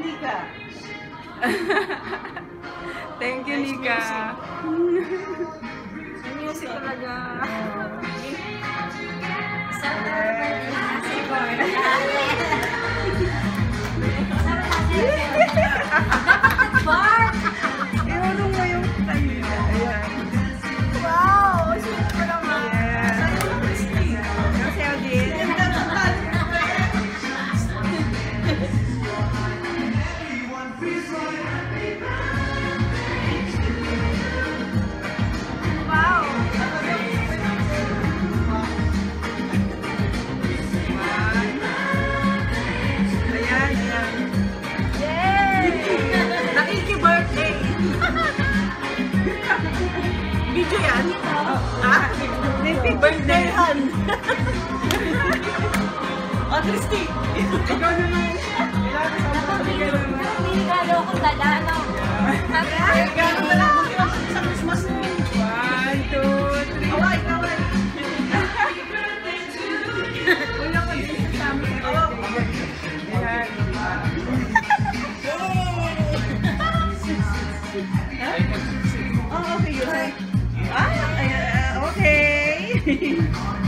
Nika. Thank you, Nika. Yung music talaga. Iulong Christy! Ikaw naman. Kailangan sa pamilya naman. Gano'n na lang mag sa Christmas. One, two, three. Kaway, kaway. Una ko din sa amin. Oh, okay. Ah, ayan, ah, okay.